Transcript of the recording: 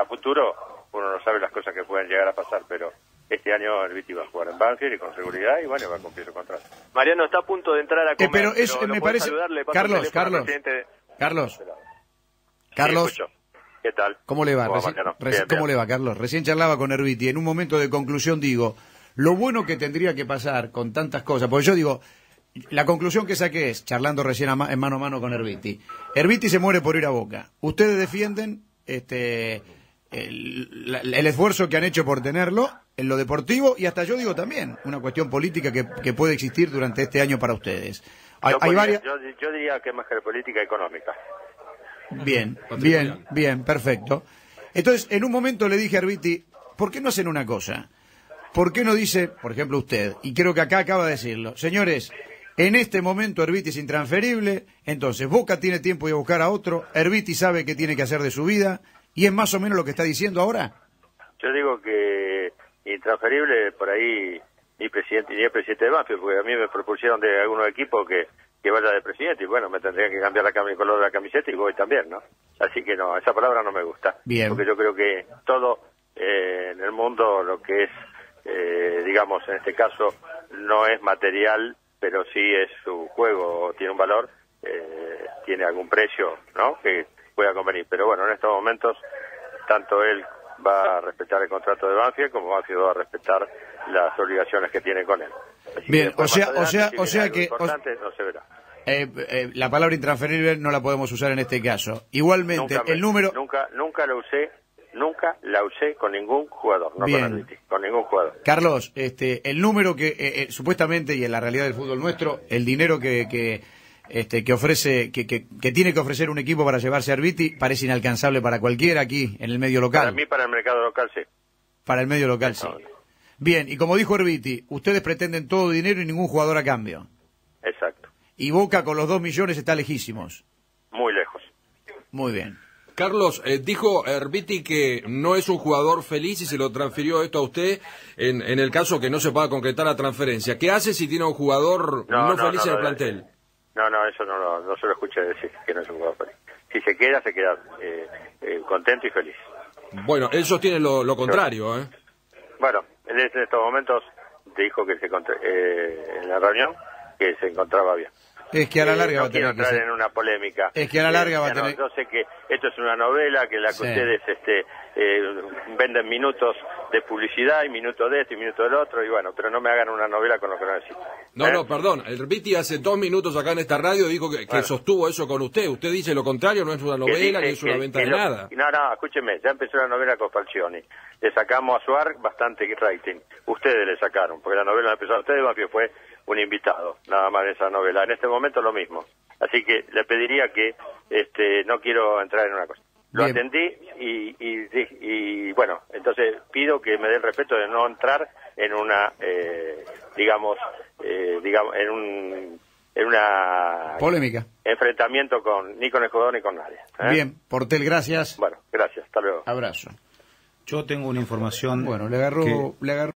a futuro uno no sabe las cosas que pueden llegar a pasar, pero este año el Viti va a jugar en Banfield y con seguridad y bueno, va a cumplir su contrato. Mariano está a punto de entrar a Eh, comer. pero eso ¿lo me parece... Le paso Carlos, Carlos, presidente. Carlos, Sí, Carlos. ¿Qué tal? ¿cómo le va? ¿Cómo Reci- Mariano? reci- Bien, ¿Cómo bien. le va, Carlos? Recién charlaba con Herbiti. En un momento de conclusión digo, lo bueno que tendría que pasar con tantas cosas, porque yo digo, la conclusión que saqué es, charlando recién a ma- en mano a mano con Herbiti, Herbiti se muere por ir a Boca. Ustedes defienden este el, la- el esfuerzo que han hecho por tenerlo en lo deportivo y hasta yo digo también una cuestión política que, que puede existir durante este año para ustedes. Hay, Yo, hay podría- varias... yo, yo diría que es más que política económica. Bien, bien, bien, perfecto. Entonces, en un momento le dije a Arbiti, ¿por qué no hacen una cosa? ¿Por qué no dice, por ejemplo, usted, y creo que acá acaba de decirlo, señores, en este momento Herbiti es intransferible, entonces Boca tiene tiempo de buscar a otro, Herbiti sabe qué tiene que hacer de su vida, y es más o menos lo que está diciendo ahora? Yo digo que intransferible por ahí ni presidente ni el presidente de Banfield, porque a mí me propusieron de algunos equipos que, que vaya de presidente y bueno, me tendrían que cambiar la cami- el color de la camiseta y voy también, ¿no? Así que no, esa palabra no me gusta. Bien. Porque yo creo que todo eh, en el mundo, lo que es, eh, digamos, en este caso, no es material, pero sí es su juego, tiene un valor, eh, tiene algún precio, ¿no? Que pueda convenir. Pero bueno, en estos momentos, tanto él va a respetar el contrato de Banfield como Banfield va a respetar las obligaciones que tiene con él. Así Bien, o sea- o sea- si o sea que- o- no se verá. Eh, eh, la palabra intransferible no la podemos usar en este caso. Igualmente, Nunca me- el número... Nunca, nunca lo usé, nunca la usé con ningún jugador, no Bien. con con ningún jugador. Carlos, este, el número que eh, eh, supuestamente y en la realidad del fútbol nuestro, el dinero que que, este, que ofrece, que, que, que tiene que ofrecer un equipo para llevarse a Arbiti parece inalcanzable para cualquiera aquí en el medio local. Para mí, para el mercado local, sí. Para el medio local, sí. Bien, y como dijo Herbiti, ustedes pretenden todo dinero y ningún jugador a cambio. Exacto. Y Boca con los dos millones está lejísimos. Muy lejos. Muy bien. Carlos, eh, dijo Herbiti que no es un jugador feliz y se lo transfirió esto a usted en, en el caso que no se pueda concretar la transferencia. ¿Qué hace si tiene un jugador no, feliz en el plantel? No, no, eso no, lo- no se lo escuché decir, que no es un jugador feliz. Si se queda, se queda eh, eh, contento y feliz. Bueno, él sostiene lo, lo contrario, ¿eh? Bueno, él en estos momentos dijo que se eh, en la reunión que se encontraba bien. Es que a la Eh, larga no va a tener que entrar en una polémica. Es que a la larga va a ya no, tener- Yo sé que esto es una novela, que la que Sí. ustedes este, eh, venden minutos de publicidad y minutos de esto y minutos del otro, y bueno, pero no me hagan una novela con lo que no necesito. No, ¿Eh? no, perdón. Herbiti hace dos minutos acá en esta radio dijo que, que Bueno. sostuvo eso con usted. Usted dice lo contrario, no es una novela, ni es una que- venta que de lo- nada. No, no, escúcheme, ya empezó la novela con Falcioni. Le sacamos a Suar bastante rating. Ustedes le sacaron, porque la novela la empezó a ustedes, Banfield fue un invitado, nada más de esa novela. En este momento lo mismo. Así que le pediría que este no quiero entrar en una cosa. Lo Bien. atendí y, y, y, bueno, entonces pido que me dé el respeto de no entrar en una, eh, digamos, eh, digamos, en un en una Polémica. enfrentamiento con ni con el jugador ni con nadie. ¿eh? Bien, Portel, gracias. Bueno, gracias. Hasta luego. Abrazo. Yo tengo una información. Bueno, le agarró, que- le agarró